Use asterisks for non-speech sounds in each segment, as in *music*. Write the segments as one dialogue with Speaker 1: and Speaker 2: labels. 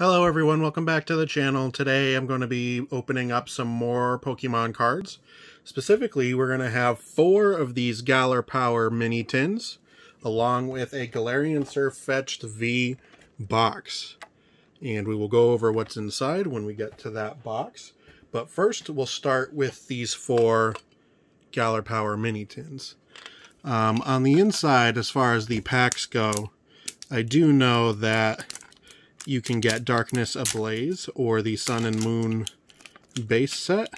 Speaker 1: Hello everyone, welcome back to the channel. Today I'm going to be opening up some more Pokemon cards. Specifically, we're going to have four of these Galar Power mini tins, along with a Galarian Sirfetch'd V box. And we will go over what's inside when we get to that box. But first, we'll start with these four Galar Power mini tins. Um, on the inside, as far as the packs go, I do know that you can get Darkness Ablaze or the Sun and Moon base set.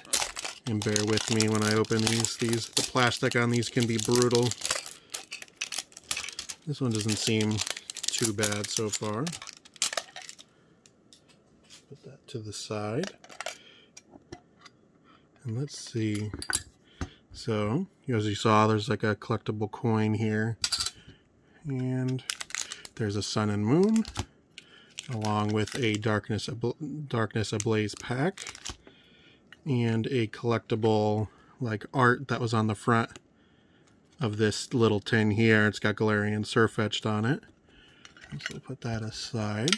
Speaker 1: And bear with me when I open these. These The plastic on these can be brutal. This one doesn't seem too bad so far. Put that to the side. And let's see. So, as you saw, there's like a collectible coin here. And there's a sun and moon along with a Darkness, Abla Darkness Ablaze pack and a collectible like art that was on the front of this little tin here. It's got Galarian Sirfetch'd on it. So put that aside.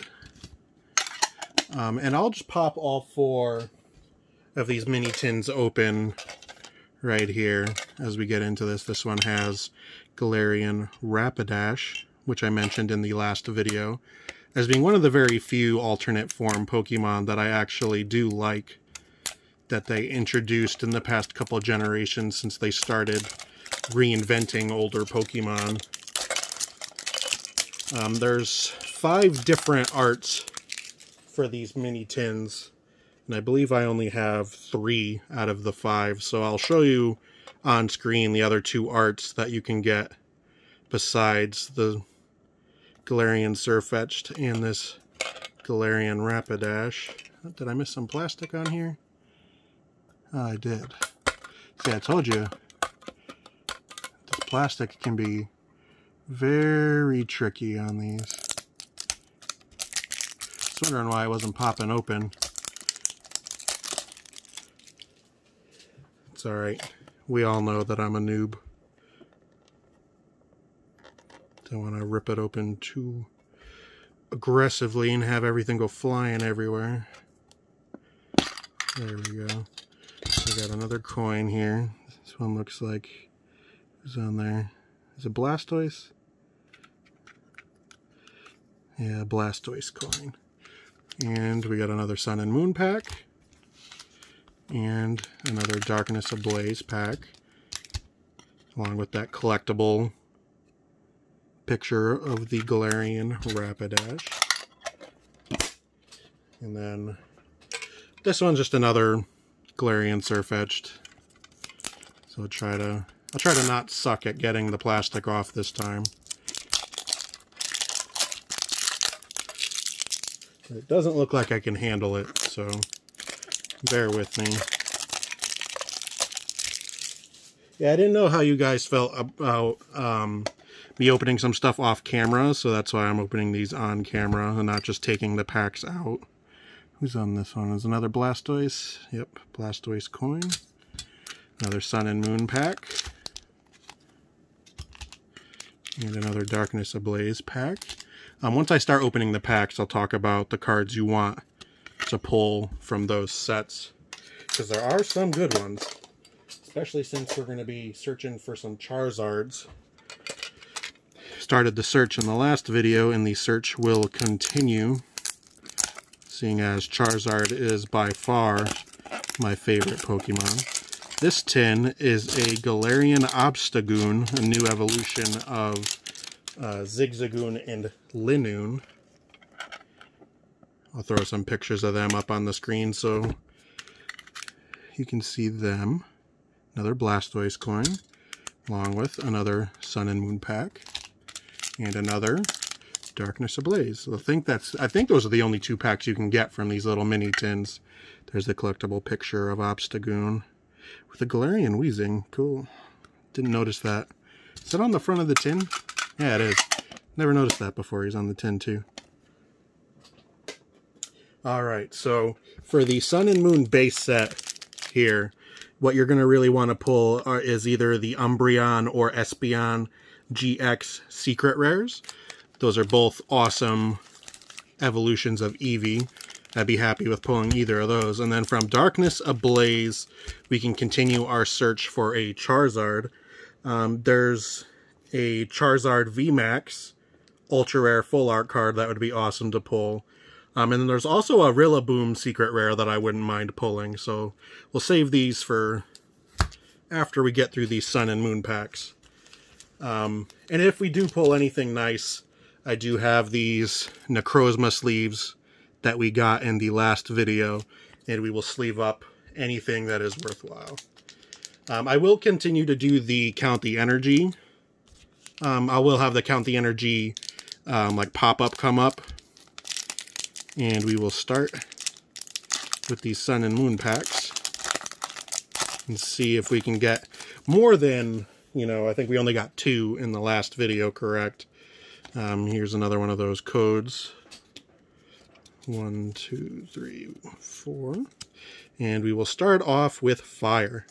Speaker 1: Um, and I'll just pop all four of these mini tins open right here as we get into this. This one has Galarian Rapidash, which I mentioned in the last video as being one of the very few alternate form Pokemon that I actually do like that they introduced in the past couple generations since they started reinventing older Pokemon. Um, there's five different arts for these mini tins, and I believe I only have three out of the five, so I'll show you on screen the other two arts that you can get besides the Galarian Sirfetch'd and this Galarian Rapidash. Oh, did I miss some plastic on here? Oh, I did. See, I told you, this plastic can be very tricky on these. Just wondering why it wasn't popping open. It's alright. We all know that I'm a noob. Don't want to rip it open too aggressively and have everything go flying everywhere. There we go. We got another coin here. This one looks like who's on there. Is it Blastoise? Yeah, Blastoise coin. And we got another Sun and Moon pack. And another Darkness Ablaze pack. Along with that collectible picture of the Galarian Rapidash. And then this one's just another Galarian Sirfetch'd. So I'll try to I'll try to not suck at getting the plastic off this time. It doesn't look like I can handle it, so bear with me. Yeah, I didn't know how you guys felt about um, be opening some stuff off camera, so that's why I'm opening these on camera and not just taking the packs out. Who's on this one? Is another Blastoise. Yep, Blastoise coin. Another Sun and Moon pack. And another Darkness Ablaze pack. Um, once I start opening the packs, I'll talk about the cards you want to pull from those sets. Because there are some good ones. Especially since we're going to be searching for some Charizards started the search in the last video, and the search will continue, seeing as Charizard is by far my favorite Pokemon. This tin is a Galarian Obstagoon, a new evolution of uh, Zigzagoon and Linoone. I'll throw some pictures of them up on the screen so you can see them. Another Blastoise coin, along with another Sun and Moon pack and another Darkness Ablaze. So I think that's I think those are the only two packs you can get from these little mini tins. There's the collectible picture of Obstagoon with a Galarian wheezing. Cool. Didn't notice that. Is that on the front of the tin? Yeah, it is. Never noticed that before. He's on the tin too. Alright, so for the Sun and Moon base set here, what you're going to really want to pull are, is either the Umbreon or Espeon GX Secret Rares. Those are both awesome evolutions of Eevee. I'd be happy with pulling either of those. And then from Darkness Ablaze, we can continue our search for a Charizard. Um, there's a Charizard VMAX ultra rare full art card that would be awesome to pull. Um, and then there's also a Rillaboom secret rare that I wouldn't mind pulling. So we'll save these for after we get through these Sun and Moon packs. Um, and if we do pull anything nice, I do have these Necrozma sleeves that we got in the last video, and we will sleeve up anything that is worthwhile. Um, I will continue to do the Count the Energy. Um, I will have the Count the Energy um, like pop-up come up. And we will start with these Sun and Moon packs and see if we can get more than, you know, I think we only got two in the last video, correct? Um, here's another one of those codes. One, two, three, four. And we will start off with fire.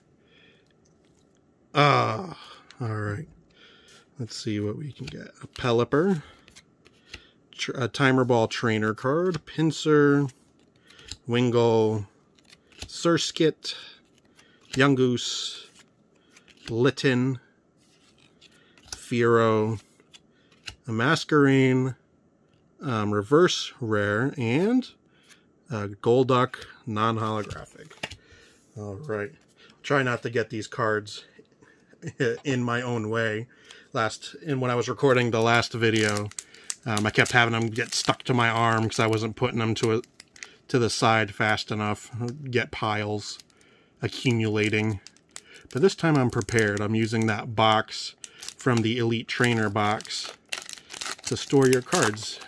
Speaker 1: Ah, all right. Let's see what we can get. A Pelipper, a Timer Ball Trainer card, Pinsir, Wingull, Surskit, Yungoos, Litten, Fearow, a Masquerain, um, Reverse Rare, and Golduck non-holographic. All right. Try not to get these cards *laughs* in my own way. Last, and when I was recording the last video, um, I kept having them get stuck to my arm because I wasn't putting them to a, to the side fast enough. Get piles accumulating. But this time I'm prepared. I'm using that box from the Elite Trainer box to store your cards.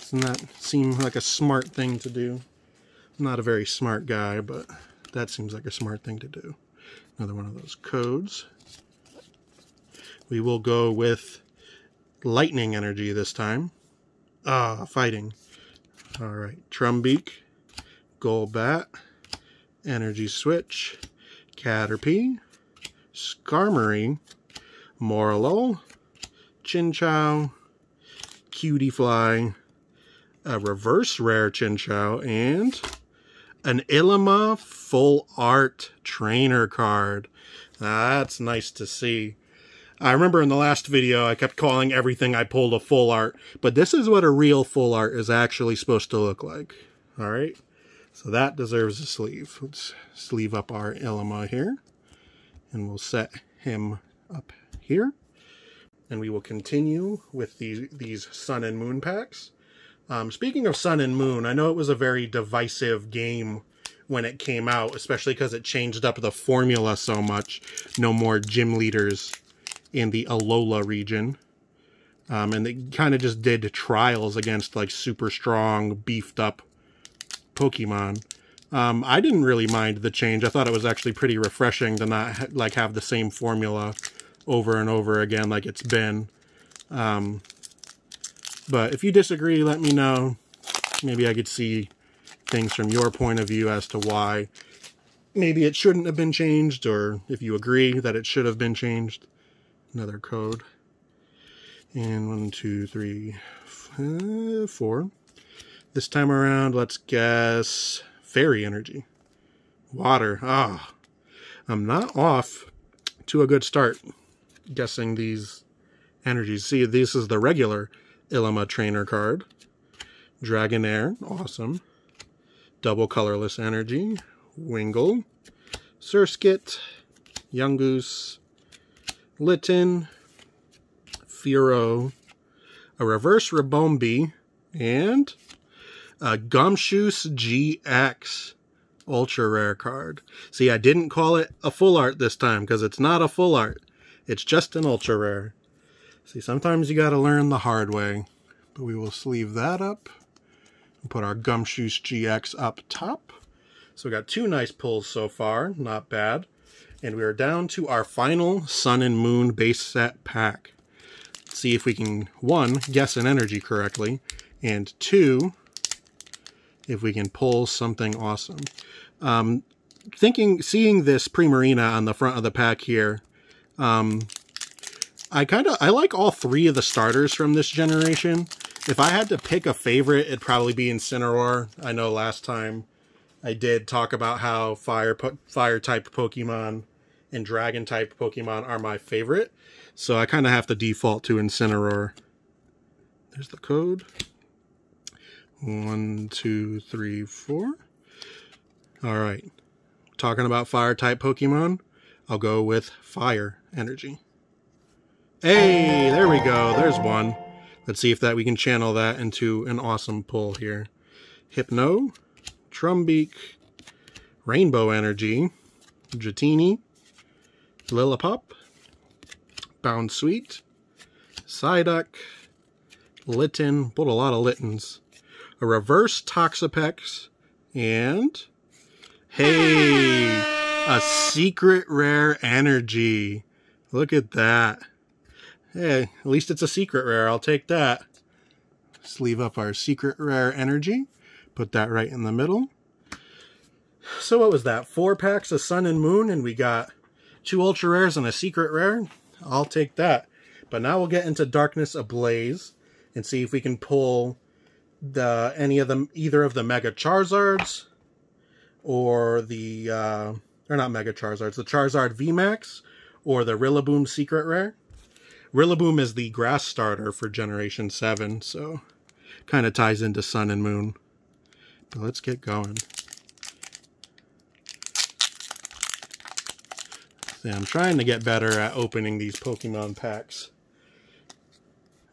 Speaker 1: Doesn't that seem like a smart thing to do? I'm not a very smart guy, but that seems like a smart thing to do. Another one of those codes. We will go with lightning energy this time. Ah, fighting. All right, Trumbeak, Golbat, Energy Switch, Caterpie, Skarmory, Morelull, Chinchou, Cutiefly, a reverse rare Chinchou, and an Ilima full art trainer card. That's nice to see. I remember in the last video I kept calling everything I pulled a full art, but this is what a real full art is actually supposed to look like. Alright? So that deserves a sleeve. Let's sleeve up our Ilima here. And we'll set him up here. And we will continue with these, these Sun and Moon packs. Um, speaking of Sun and Moon, I know it was a very divisive game when it came out, especially because it changed up the formula so much. No more gym leaders in the Alola region. Um, and they kind of just did trials against like super strong, beefed up Pokemon. Um, I didn't really mind the change. I thought it was actually pretty refreshing to not like have the same formula over and over again like it's been. Um, but if you disagree, let me know. Maybe I could see things from your point of view as to why maybe it shouldn't have been changed, or if you agree that it should have been changed. Another code. And one, two, three, four. This time around, let's guess fairy energy. Water. Ah, I'm not off to a good start guessing these energies. See, this is the regular Ilima trainer card. Dragonair, awesome. Double colorless energy. Wingull. Surskit. Yungoos. Litten. Fearow. A reverse Ribombee. And a Gumshoos GX ultra rare card. See, I didn't call it a full art this time because it's not a full art. It's just an ultra rare. See, sometimes you got to learn the hard way. But we will sleeve that up and put our Gumshoos GX up top. So we got two nice pulls so far, not bad. And we are down to our final Sun and Moon base set pack. Let's see if we can, one, guess an energy correctly, and two, if we can pull something awesome. Um, thinking, seeing this Primarina on the front of the pack here, um, I kind of, I like all three of the starters from this generation. If I had to pick a favorite, it'd probably be Incineroar. I know last time I did talk about how fire fire type Pokemon and dragon type Pokemon are my favorite. So I kind of have to default to Incineroar. There's the code. One, two, three, four. All right. Talking about fire type Pokemon, I'll go with fire energy. Hey, there we go. There's one. Let's see if that we can channel that into an awesome pull here. Hypno, Trumbeak, Rainbow Energy, Dratini, Bound Bounsweet, Psyduck, Litten, pulled a lot of Littens, a Reverse Toxapex, and, hey, a Secret Rare Energy. Look at that. Hey, at least it's a secret rare. I'll take that. Sleeve up our secret rare energy. Put that right in the middle. So what was that? Four packs of Sun and Moon, and we got two ultra rares and a secret rare. I'll take that. But now we'll get into Darkness Ablaze and see if we can pull the any of them, either of the Mega Charizards or the, uh, or not Mega Charizards, the Charizard VMAX or the Rillaboom Secret Rare. Rillaboom is the grass starter for Generation 7, so kind of ties into Sun and Moon. But let's get going. See, I'm trying to get better at opening these Pokemon packs.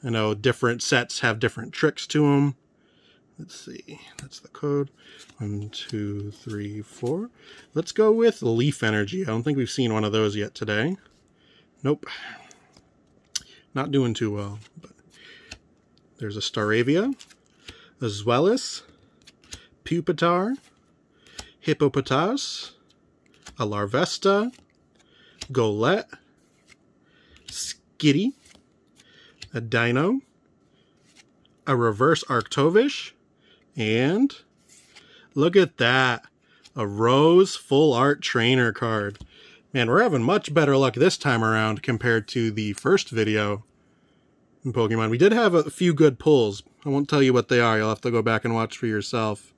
Speaker 1: I know different sets have different tricks to them. Let's see, that's the code. One, two, three, four. Let's go with Leaf Energy. I don't think we've seen one of those yet today. Nope. Not doing too well. But there's a Staravia, a Zweilous, Pupitar, Hippopotas, a Larvesta, Golett, Skitty, a Deino, a Reverse Arctovish, and look at that, a Rose Full Art Trainer card. Man, we're having much better luck this time around compared to the first video in Pokemon. We did have a few good pulls. I won't tell you what they are. You'll have to go back and watch for yourself.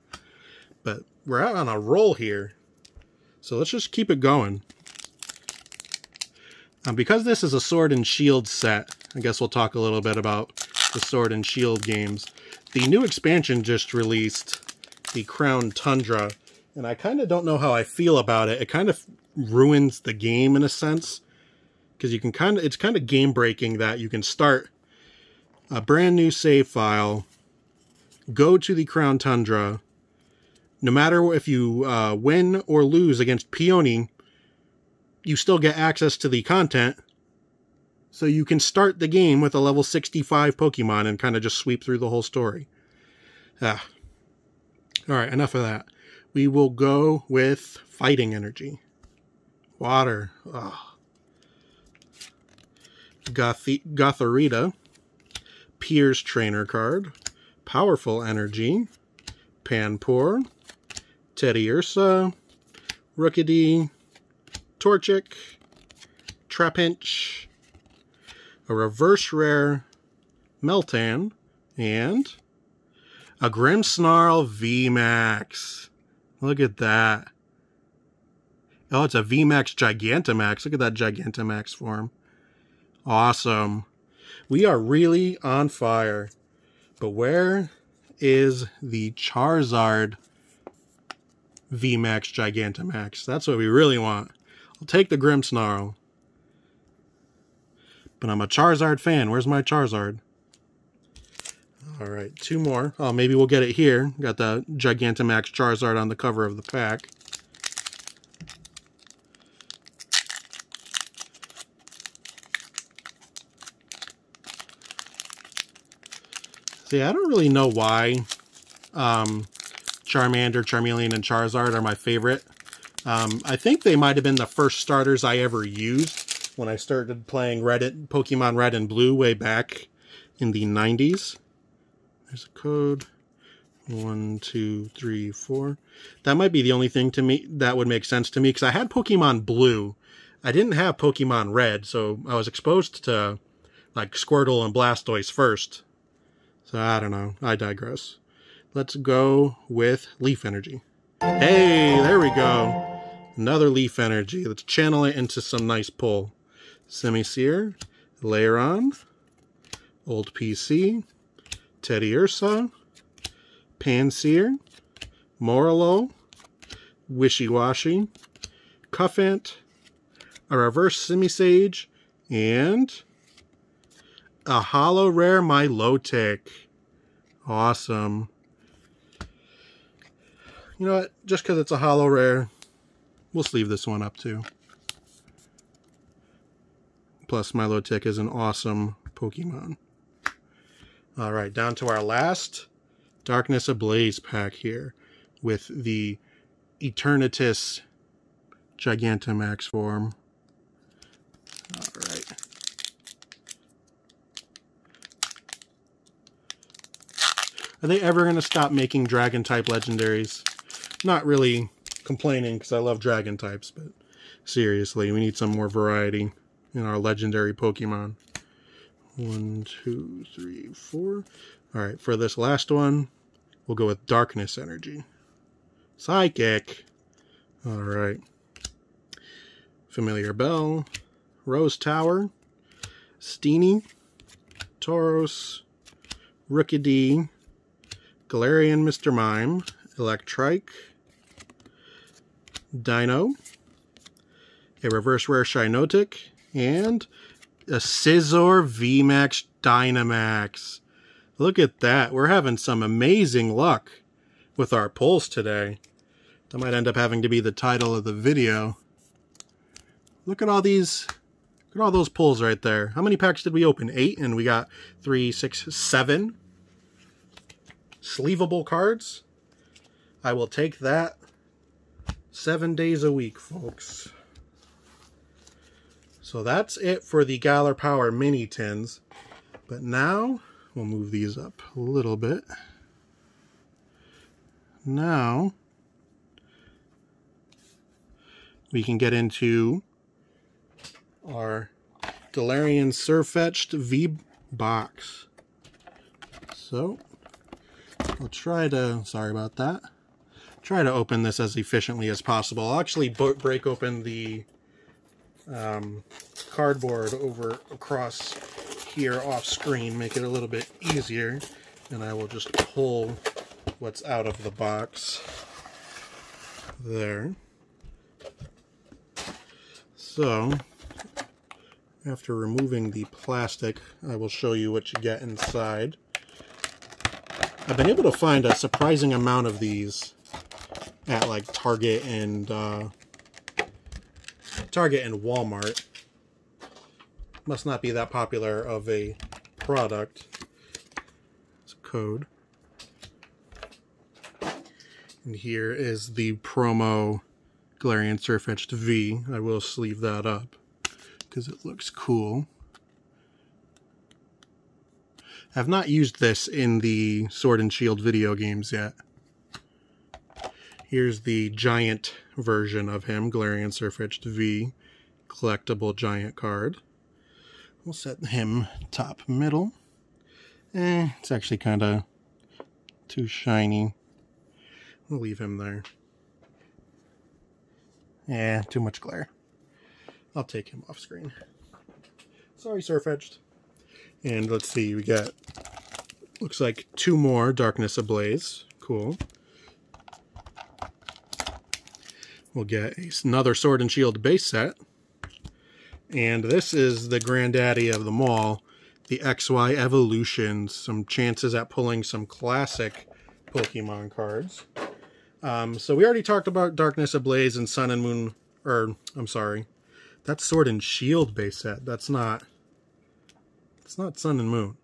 Speaker 1: But we're out on a roll here. So let's just keep it going. Um, because this is a Sword and Shield set, I guess we'll talk a little bit about the Sword and Shield games. The new expansion just released, the Crown Tundra, and I kind of don't know how I feel about it. It kind of ruins the game in a sense because you can kind of it's kind of game breaking that you can start a brand new save file go to the crown tundra no matter if you uh, win or lose against peony you still get access to the content so you can start the game with a level 65 pokemon and kind of just sweep through the whole story ah. all right enough of that we will go with fighting energy Water. Gothi Gothorita. Piers Trainer card. Powerful Energy. Panpour. Teddiursa. Rookidee. Torchic. Trapinch. A reverse rare Meltan. And a Grim Grimmsnarl VMAX. Look at that. Oh, it's a VMAX Gigantamax. Look at that Gigantamax form. Awesome. We are really on fire. But where is the Charizard VMAX Gigantamax? That's what we really want. I'll take the Grimmsnarl. But I'm a Charizard fan. Where's my Charizard? All right, two more. Oh, maybe we'll get it here. Got the Gigantamax Charizard on the cover of the pack. See, I don't really know why um, Charmander, Charmeleon, and Charizard are my favorite. Um, I think they might have been the first starters I ever used when I started playing Red, Pokemon Red and Blue way back in the 90s. There's a code. One, two, three, four. That might be the only thing to me that would make sense to me because I had Pokemon Blue. I didn't have Pokemon Red, so I was exposed to like Squirtle and Blastoise first. So I don't know. I digress. Let's go with Leaf Energy. Hey, there we go. Another Leaf Energy. Let's channel it into some nice pull. Simisear, Lairon, Old PC, Teddiursa, Pansear, Morelull, Wishy Washy, Cufant, a reverse Simisage, and a holo rare Milotic. Awesome. You know what? Just because it's a holo rare, we'll sleeve this one up too. Plus, Milotic is an awesome Pokemon. Alright, down to our last Darkness Ablaze pack here with the Eternatus Gigantamax form. Alright. Are they ever going to stop making Dragon type legendaries? Not really complaining because I love Dragon types, but seriously, we need some more variety in our legendary Pokemon. One, two, three, four. All right, for this last one, we'll go with Darkness Energy. Psychic. All right. Familiar Bell. Rose Tower. Steenee. Tauros. Rookidee. Galarian Mr. Mime. Electrike. Deino. A reverse rare Shiinotic. And a Scizor VMAX Dynamax. Look at that. We're having some amazing luck with our pulls today. That might end up having to be the title of the video. Look at all these, look at all those pulls right there. How many packs did we open? Eight, and we got three, six, seven sleevable cards. I will take that seven days a week, folks. So that's it for the Galar Power mini tins. But now we'll move these up a little bit. Now we can get into our Galarian Sirfetch'd V box. So I'll try to, sorry about that, try to open this as efficiently as possible. I'll actually break open the um, cardboard over across here off screen, make it a little bit easier, and I will just pull what's out of the box there. So, after removing the plastic, I will show you what you get inside. I've been able to find a surprising amount of these at like Target and uh, Target and Walmart. Must not be that popular of a product. It's a code. And here is the promo Galarian Sirfetch'd V. I will sleeve that up because it looks cool. I have not used this in the Sword and Shield video games yet. Here's the giant version of him, Galarian Sirfetch'd V, collectible giant card. We'll set him top middle. Eh, it's actually kind of too shiny. We'll leave him there. Yeah, too much glare. I'll take him off screen. Sorry, Sirfetch'd. And let's see, we got, looks like two more Darkness Ablaze. Cool. We'll get another Sword and Shield base set. And this is the granddaddy of them all, the XY Evolutions. Some chances at pulling some classic Pokemon cards. Um, so we already talked about Darkness Ablaze and Sun and Moon, or I'm sorry, that's Sword and Shield base set. That's not, it's not Sun and Moon.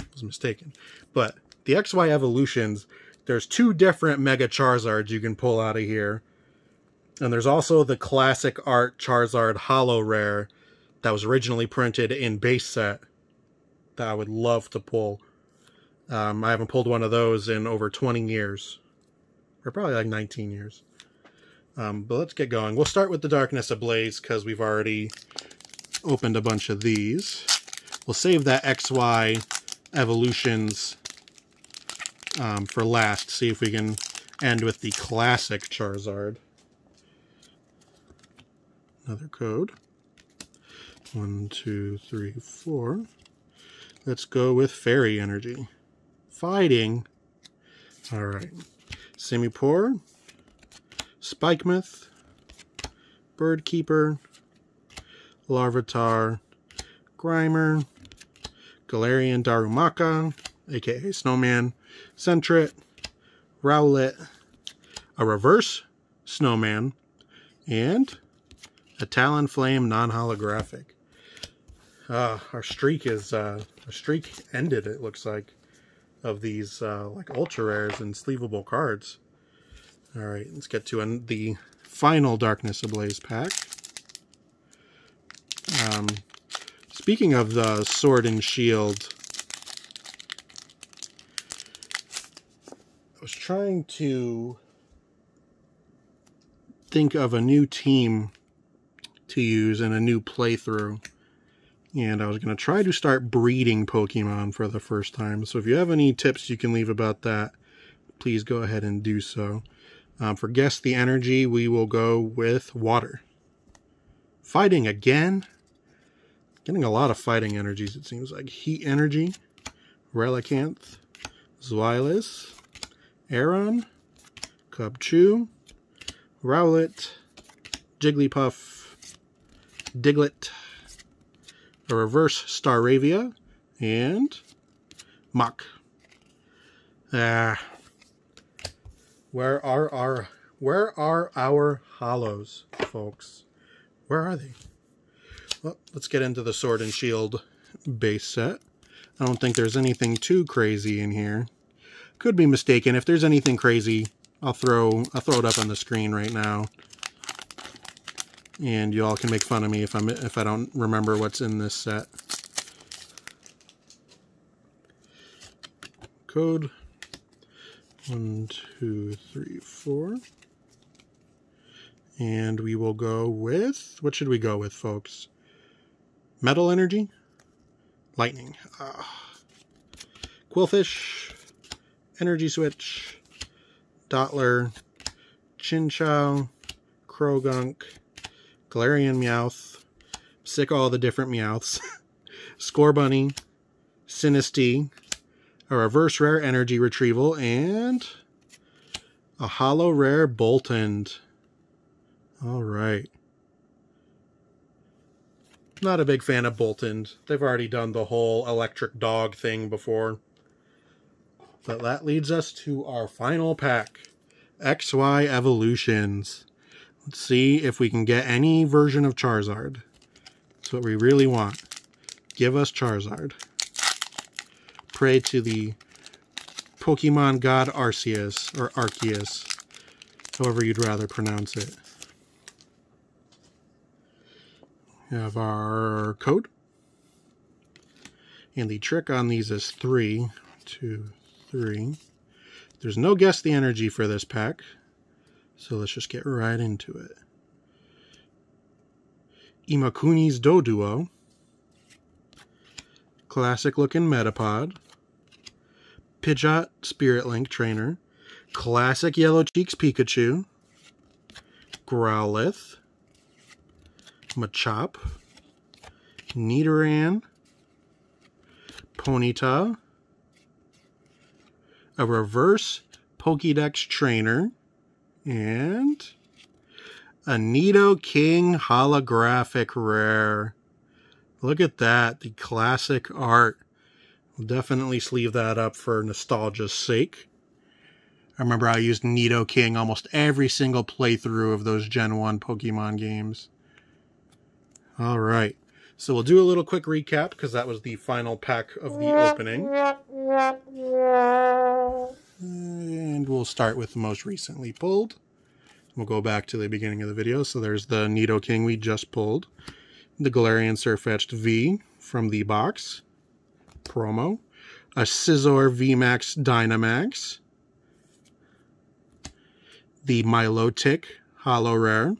Speaker 1: I was mistaken. But the XY Evolutions, there's two different Mega Charizards you can pull out of here. And there's also the classic art Charizard Holo Rare that was originally printed in base set that I would love to pull. Um, I haven't pulled one of those in over 20 years. Or probably like 19 years. Um, but let's get going. We'll start with the Darkness Ablaze because we've already opened a bunch of these. We'll save that XY evolutions um, for last. See if we can end with the classic Charizard. Another code. One, two, three, four. Let's go with Fairy Energy. Fighting. Alright. Simipour. Spikemuth. Birdkeeper. Larvitar. Grimer. Galarian Darumaka, aka Snowman. Sentret. Rowlet. A reverse Snowman. And a Talon Flame non-holographic. Uh, our streak is uh, streak ended. It looks like of these uh, like ultra rares and sleevable cards. All right, let's get to an, the final Darkness Ablaze pack. Um, speaking of the Sword and Shield, I was trying to think of a new team to use in a new playthrough and I was going to try to start breeding Pokemon for the first time. So if you have any tips you can leave about that, please go ahead and do so. Um, for Guess the Energy, we will go with Water. Fighting again. Getting a lot of fighting energies, it seems like. Heat Energy, Relicanth, Zweilous, Aron, Cubchoo, Rowlet, Jigglypuff, Diglett, a reverse Staravia, and Mach. Ah. Where are our where are our holos, folks? Where are they? Well, let's get into the Sword and Shield base set. I don't think there's anything too crazy in here. Could be mistaken. If there's anything crazy, I'll throw I'll throw it up on the screen right now and you all can make fun of me if I'm if I don't remember what's in this set. Code one, two, three, four. And we will go with, what should we go with, folks? Metal Energy? Lightning. Uh, Qwilfish. Energy Switch. Dottler. Chinchou. Croagunk. Galarian Meowth, sick all the different Meowths, *laughs* Scorbunny, Sinistea, a reverse rare energy retrieval, and a holo rare Boltund. All right. Not a big fan of Boltund. They've already done the whole electric dog thing before. But that leads us to our final pack. XY Evolutions. Let's see if we can get any version of Charizard. That's what we really want. Give us Charizard. Pray to the Pokemon god Arceus, or Arceus, however you'd rather pronounce it. We have our code. And the trick on these is three, two, three. There's no guess the energy for this pack. So let's just get right into it. Imakuni's Doduo. Classic looking Metapod. Pidgeot Spirit Link Trainer. Classic Yellow Cheeks Pikachu. Growlithe. Machop. Nidoran. Ponyta. A reverse Pokédex Trainer and a Nidoking holographic rare. Look at that, the classic art. We'll definitely sleeve that up for nostalgia's sake. I remember I used Nidoking almost every single playthrough of those Gen 1 Pokemon games. All right. So we'll do a little quick recap because that was the final pack of the opening. *laughs* And we'll start with the most recently pulled. We'll go back to the beginning of the video. So there's the Nidoking we just pulled. The Galarian Sirfetch'd V from the box. Promo. A Scizor VMAX Dynamax. The Milotic Holo Rare.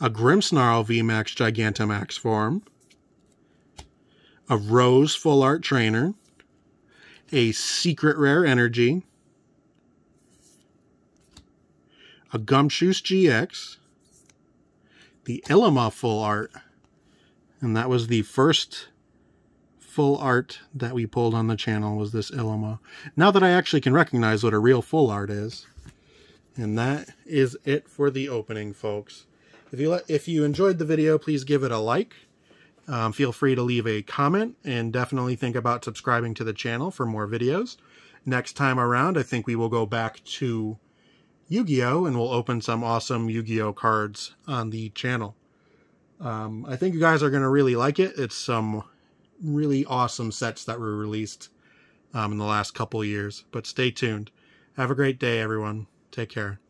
Speaker 1: A Grimmsnarl VMAX Gigantamax form. a Rose Full Art Trainer, a Secret Rare Energy, a Gumshoos GX, the Ilima Full Art, and that was the first full art that we pulled on the channel was this Ilima. Now that I actually can recognize what a real full art is. And that is it for the opening, folks. If you if you enjoyed the video, please give it a like. Um, feel free to leave a comment and definitely think about subscribing to the channel for more videos. Next time around, I think we will go back to Yu-Gi-Oh! and we'll open some awesome Yu-Gi-Oh! cards on the channel. Um, I think you guys are going to really like it. It's some really awesome sets that were released um, in the last couple years. But stay tuned. Have a great day, everyone. Take care.